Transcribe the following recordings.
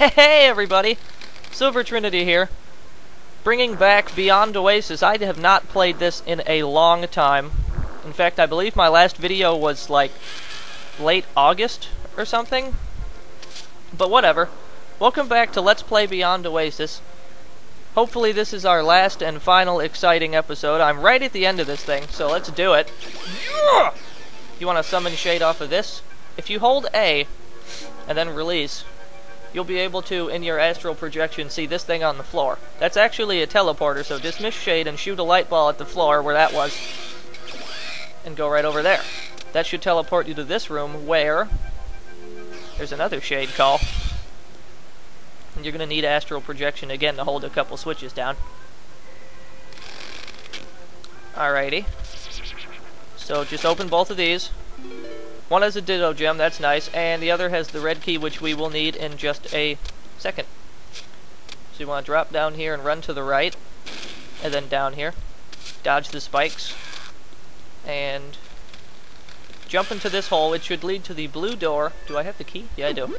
Hey everybody! Silver Trinity here. Bringing back Beyond Oasis. I have not played this in a long time. In fact, I believe my last video was like late August or something. But whatever. Welcome back to Let's Play Beyond Oasis. Hopefully this is our last and final exciting episode. I'm right at the end of this thing, so let's do it. You want to summon Shade off of this? If you hold A and then release, you'll be able to, in your astral projection, see this thing on the floor. That's actually a teleporter, so dismiss Shade and shoot a light ball at the floor where that was. And go right over there. That should teleport you to this room where there's another Shade call. And you're going to need astral projection again to hold a couple switches down. Alrighty. So just open both of these. One has a Dytto Gem, that's nice, and the other has the red key, which we will need in just a second. So you want to drop down here and run to the right, and then down here. Dodge the spikes, and jump into this hole. It should lead to the blue door. Do I have the key? Yeah, I do.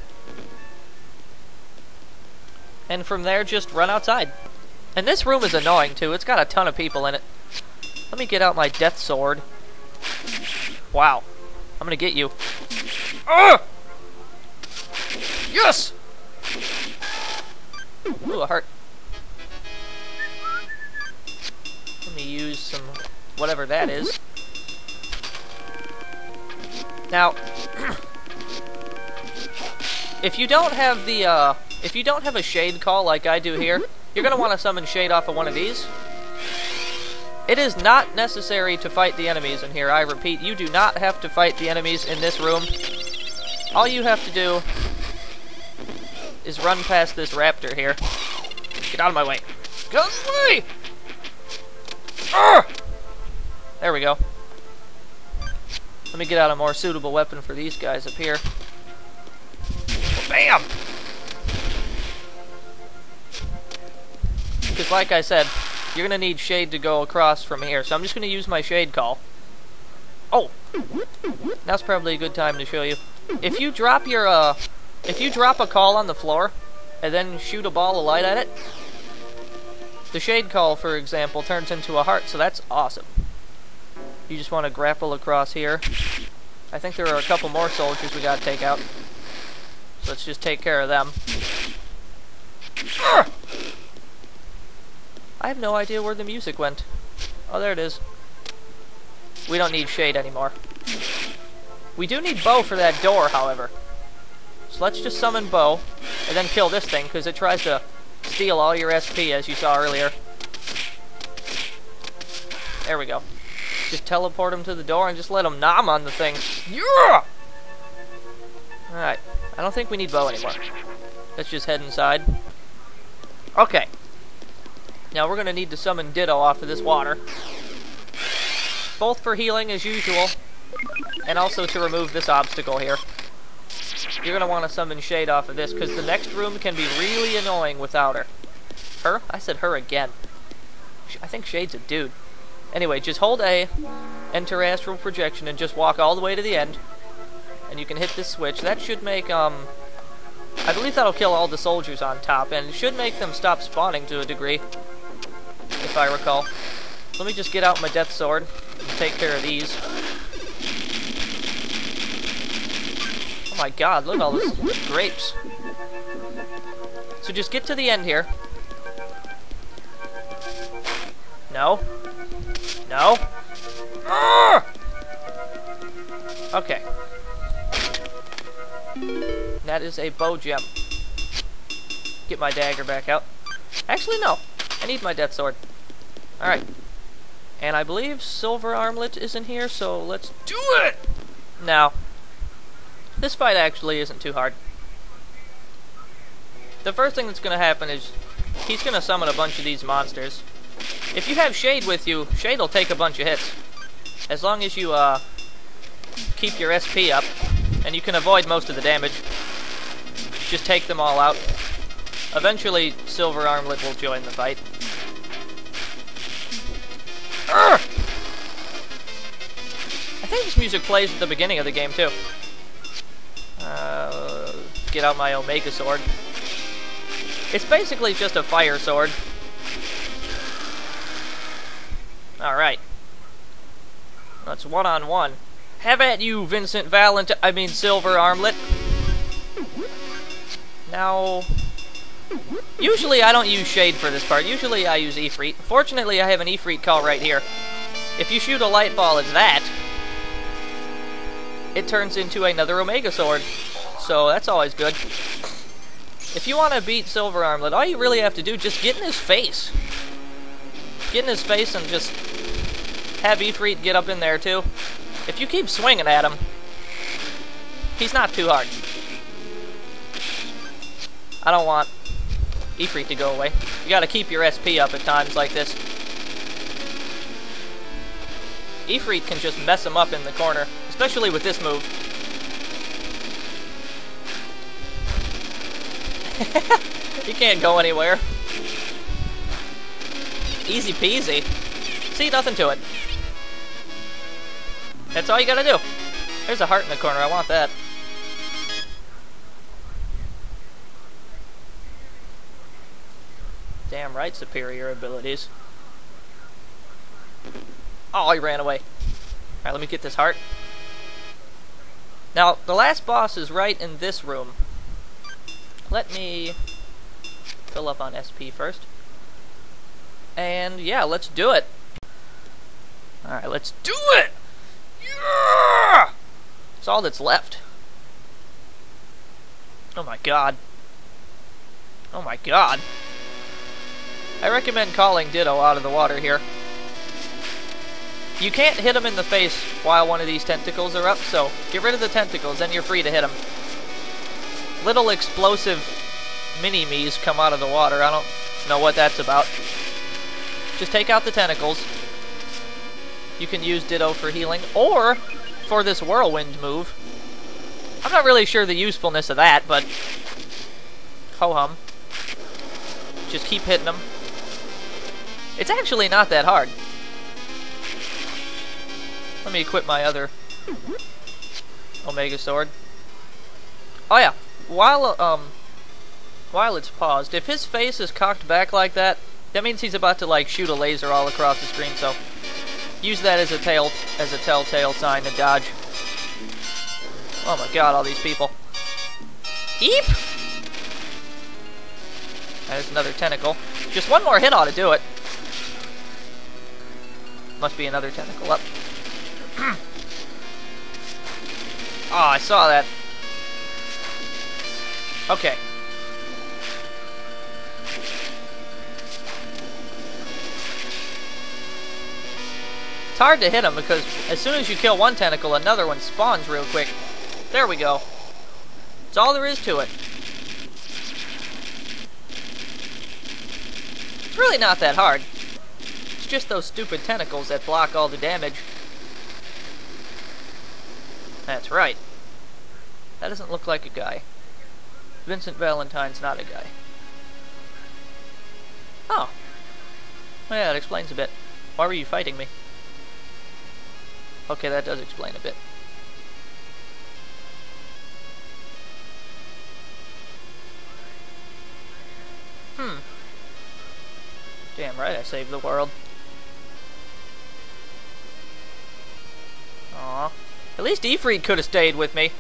And from there, just run outside. And this room is annoying, too. It's got a ton of people in it. Let me get out my death sword. Wow. I'm gonna get you. Ugh! Yes! Ooh, a heart. Let me use some whatever that is. Now, if you don't have the, uh, if you don't have a shade call like I do here, you're gonna want to summon shade off of one of these. It is not necessary to fight the enemies in here. I repeat, you do not have to fight the enemies in this room. All you have to do is run past this raptor here. Get out of my way. Of! Arrgh! There we go. Let me get out a more suitable weapon for these guys up here. Bam! Because like I said, you're going to need shade to go across from here. So I'm just going to use my shade call. Oh! That's probably a good time to show you. If you drop your, uh... If you drop a call on the floor, and then shoot a ball of light at it, the shade call, for example, turns into a heart, so that's awesome. You just want to grapple across here. I think there are a couple more soldiers we gotta take out. So let's just take care of them. I have no idea where the music went. Oh, there it is. We don't need shade anymore. We do need Bow for that door, however. So let's just summon Bow, and then kill this thing, because it tries to steal all your SP, as you saw earlier. There we go. Just teleport him to the door and just let him nom on the thing. Yeah! Alright. I don't think we need Bow anymore. Let's just head inside. Okay. Now we're going to need to summon Dytto off of this water. Both for healing as usual, and also to remove this obstacle here. You're going to want to summon Shade off of this, because the next room can be really annoying without her. Her? I said her again. I think Shade's a dude. Anyway, just hold A, enter Astral Projection, and just walk all the way to the end. And you can hit this switch. That should make, um... I believe that'll kill all the soldiers on top, and should make them stop spawning to a degree if I recall. Let me just get out my death sword and take care of these. Oh my god, look at all this grapes. So just get to the end here. No. No. Urgh! Okay. That is a bow gem. Get my dagger back out. Actually, no. I need my death sword. Alright. And I believe Silver Armlet is in here, so let's do it! Now, this fight actually isn't too hard. The first thing that's going to happen is he's going to summon a bunch of these monsters. If you have Shade with you, Shade will take a bunch of hits. As long as you uh, keep your SP up, and you can avoid most of the damage. Just take them all out. Eventually, Silver Armlet will join the fight. Urgh! I think this music plays at the beginning of the game, too. Uh, get out my Omega Sword. It's basically just a fire sword. Alright. That's one on one. Have at you, Vincent Valentine. I mean, Silver Armlet. Now, usually I don't use Shade for this part. Usually I use Efreet. Fortunately, I have an Efreet call right here. If you shoot a light ball as that, it turns into another Omega Sword. So that's always good. If you want to beat Silver Armlet, all you really have to do just get in his face. Get in his face and just have Efreet get up in there too. If you keep swinging at him, he's not too hard. I don't want Efreet to go away. You gotta keep your SP up at times like this. Efreet can just mess him up in the corner, especially with this move. he can't go anywhere. Easy peasy. See, nothing to it. That's all you gotta do. There's a heart in the corner, I want that. Damn right, superior abilities. Oh, he ran away. Alright, let me get this heart. Now, the last boss is right in this room. Let me fill up on SP first. And yeah, let's do it. Alright, let's do it! Yeah! It's all that's left. Oh my god. Oh my god. I recommend calling Dytto out of the water here. You can't hit him in the face while one of these tentacles are up, so get rid of the tentacles, then you're free to hit him. Little explosive mini-me's come out of the water. I don't know what that's about. Just take out the tentacles. You can use Dytto for healing, or for this whirlwind move. I'm not really sure the usefulness of that, but ho-hum. Just keep hitting them. It's actually not that hard. Let me equip my other Omega Sword. Oh yeah, while um while it's paused, if his face is cocked back like that, that means he's about to like shoot a laser all across the screen, so use that as a tail as a telltale sign to dodge. Oh my god, all these people. Eep! There's another tentacle. Just one more hit ought to do it. Must be another tentacle up. oh, I saw that. Okay. It's hard to hit them because as soon as you kill one tentacle, another one spawns real quick. There we go. That's all there is to it. It's really not that hard. Just those stupid tentacles that block all the damage. That's right. That doesn't look like a guy. Vincent Valentine's not a guy. Oh. Well, yeah, that explains a bit. Why were you fighting me? Okay, that does explain a bit. Hmm. Damn right I saved the world. At least Efreet could have stayed with me.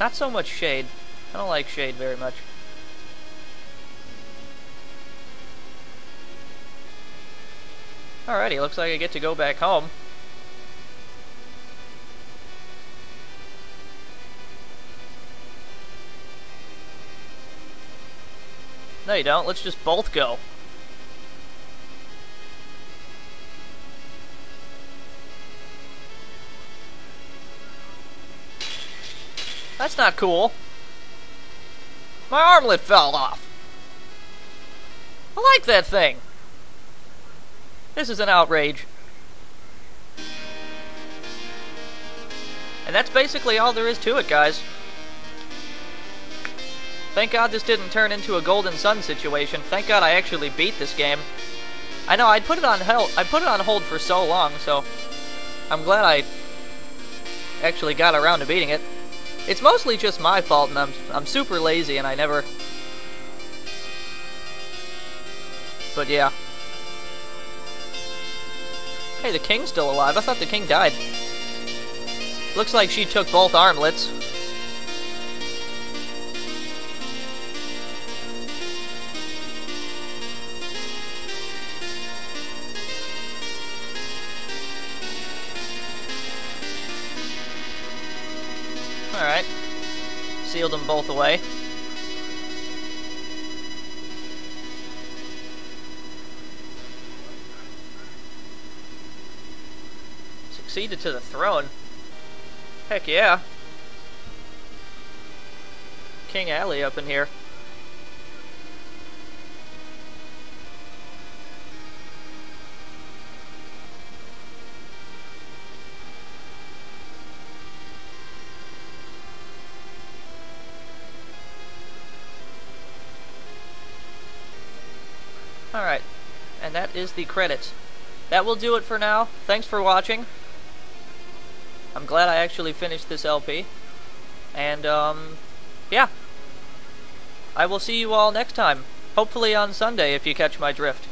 Not so much Shade. I don't like Shade very much. Alrighty, looks like I get to go back home. No, you don't. Let's just both go. That's not cool. My armlet fell off. I like that thing. This is an outrage. And that's basically all there is to it, guys. Thank God this didn't turn into a Golden Sun situation. Thank God I actually beat this game. I know, I'd put it on hold, I put it on hold for so long, so I'm glad I actually got around to beating it. It's mostly just my fault, and I'm, I'm super lazy, and I never... But yeah. Hey, the king's still alive. I thought the king died. Looks like she took both armlets. Sealed them both away. Succeeded to the throne. Heck yeah. King Alley up in here. Alright, and that is the credits. That will do it for now. Thanks for watching. I'm glad I actually finished this LP. And, um, yeah. I will see you all next time. Hopefully on Sunday if you catch my drift.